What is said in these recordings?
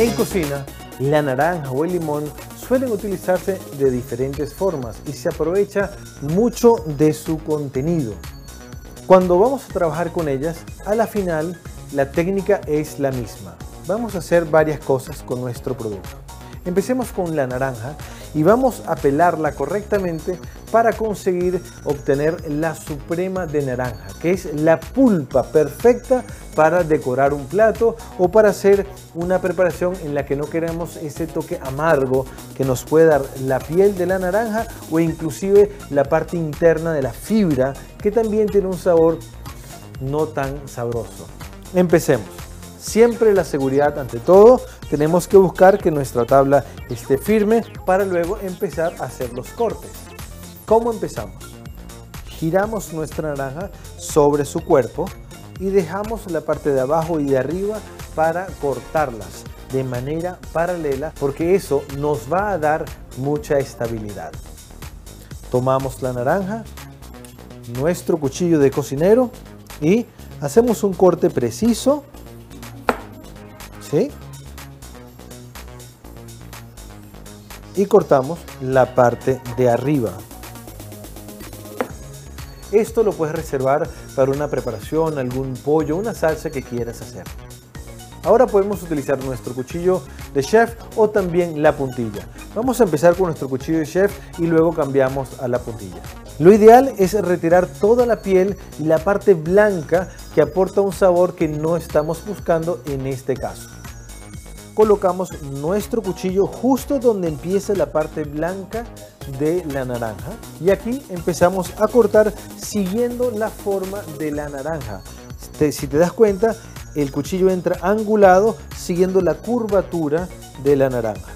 En cocina, la naranja o el limón suelen utilizarse de diferentes formas y se aprovecha mucho de su contenido. Cuando vamos a trabajar con ellas, a la final la técnica es la misma. Vamos a hacer varias cosas con nuestro producto. Empecemos con la naranja y vamos a pelarla correctamente para conseguir obtener la suprema de naranja, que es la pulpa perfecta para decorar un plato o para hacer una preparación en la que no queremos ese toque amargo que nos puede dar la piel de la naranja o inclusive la parte interna de la fibra que también tiene un sabor no tan sabroso. Empecemos. Siempre la seguridad ante todo, tenemos que buscar que nuestra tabla esté firme para luego empezar a hacer los cortes. ¿Cómo empezamos? Giramos nuestra naranja sobre su cuerpo y dejamos la parte de abajo y de arriba para cortarlas de manera paralela porque eso nos va a dar mucha estabilidad. Tomamos la naranja, nuestro cuchillo de cocinero y hacemos un corte preciso y cortamos la parte de arriba. Esto lo puedes reservar para una preparación, algún pollo, una salsa que quieras hacer. Ahora podemos utilizar nuestro cuchillo de chef o también la puntilla. Vamos a empezar con nuestro cuchillo de chef y luego cambiamos a la puntilla. Lo ideal es retirar toda la piel y la parte blanca que aporta un sabor que no estamos buscando en este caso colocamos nuestro cuchillo justo donde empieza la parte blanca de la naranja y aquí empezamos a cortar siguiendo la forma de la naranja. Si te das cuenta, el cuchillo entra angulado siguiendo la curvatura de la naranja.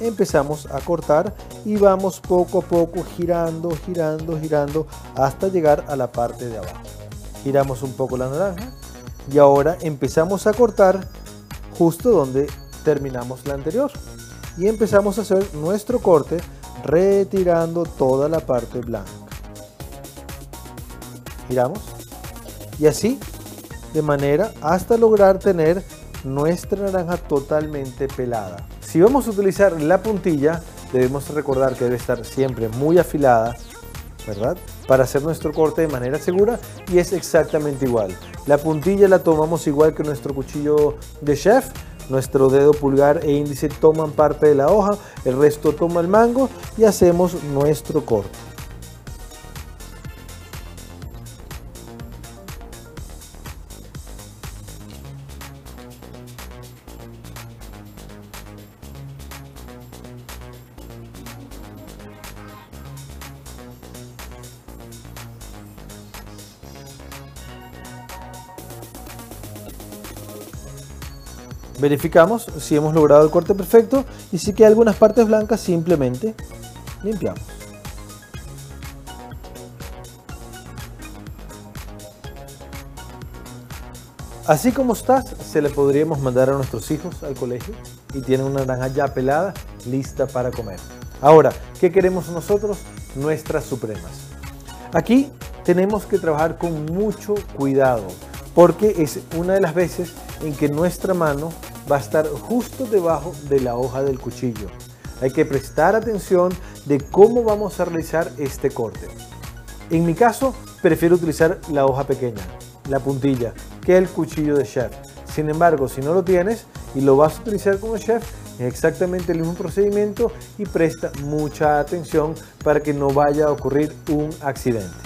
Empezamos a cortar y vamos poco a poco girando, girando, girando hasta llegar a la parte de abajo. Giramos un poco la naranja y ahora empezamos a cortar justo donde terminamos la anterior y empezamos a hacer nuestro corte retirando toda la parte blanca. Giramos y así de manera hasta lograr tener nuestra naranja totalmente pelada. Si vamos a utilizar la puntilla, debemos recordar que debe estar siempre muy afilada, ¿verdad? Para hacer nuestro corte de manera segura y es exactamente igual. La puntilla la tomamos igual que nuestro cuchillo de chef, nuestro dedo pulgar e índice toman parte de la hoja, el resto toma el mango y hacemos nuestro corte. Verificamos si hemos logrado el corte perfecto y si quedan algunas partes blancas simplemente limpiamos. Así como estás, se le podríamos mandar a nuestros hijos al colegio y tienen una naranja ya pelada, lista para comer. Ahora, ¿qué queremos nosotros? Nuestras supremas. Aquí tenemos que trabajar con mucho cuidado porque es una de las veces en que nuestra mano va a estar justo debajo de la hoja del cuchillo. Hay que prestar atención de cómo vamos a realizar este corte. En mi caso, prefiero utilizar la hoja pequeña, la puntilla, que el cuchillo de chef. Sin embargo, si no lo tienes y lo vas a utilizar como chef, es exactamente el mismo procedimiento y presta mucha atención para que no vaya a ocurrir un accidente.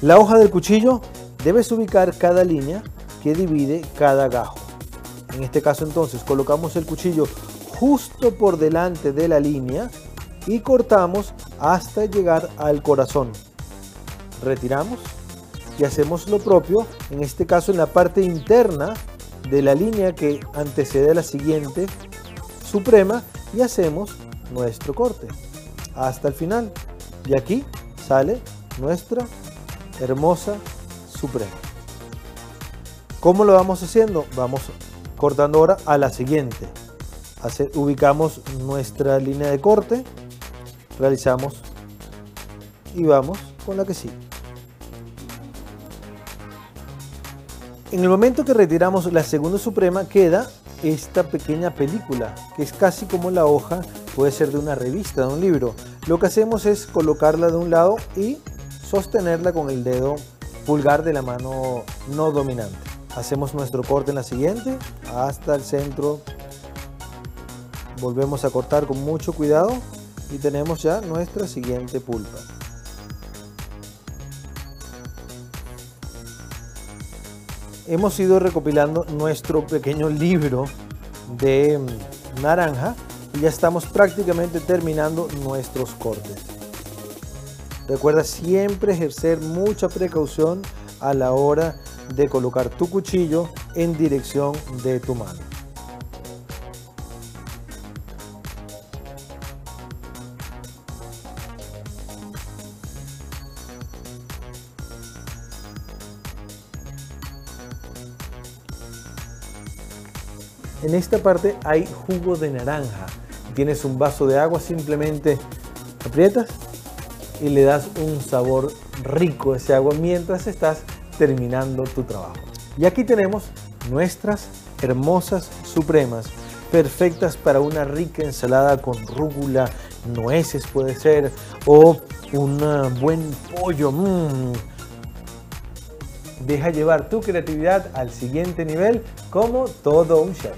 La hoja del cuchillo debes ubicar cada línea que divide cada gajo. En este caso entonces colocamos el cuchillo justo por delante de la línea y cortamos hasta llegar al corazón. Retiramos y hacemos lo propio, en este caso en la parte interna de la línea que antecede a la siguiente suprema y hacemos nuestro corte hasta el final. Y aquí sale nuestra hermosa suprema. ¿Cómo lo vamos haciendo? Vamos cortando ahora a la siguiente. ubicamos nuestra línea de corte, realizamos y vamos con la que sigue. En el momento que retiramos la segunda suprema queda esta pequeña película, que es casi como la hoja, puede ser de una revista, de un libro. Lo que hacemos es colocarla de un lado y sostenerla con el dedo pulgar de la mano no dominante. Hacemos nuestro corte en la siguiente, hasta el centro. Volvemos a cortar con mucho cuidado y tenemos ya nuestra siguiente pulpa. hemos ido recopilando nuestro pequeño libro de mm, naranja y ya estamos prácticamente terminando nuestros cortes. Recuerda siempre ejercer mucha precaución a la hora de colocar tu cuchillo en dirección de tu mano. En esta parte hay jugo de naranja. Tienes un vaso de agua, simplemente aprietas y le das un sabor rico a ese agua mientras estás terminando tu trabajo. Y aquí tenemos nuestras hermosas supremas, perfectas para una rica ensalada con rúgula, nueces puede ser, o un buen pollo. Mm. Deja llevar tu creatividad al siguiente nivel como todo un chef.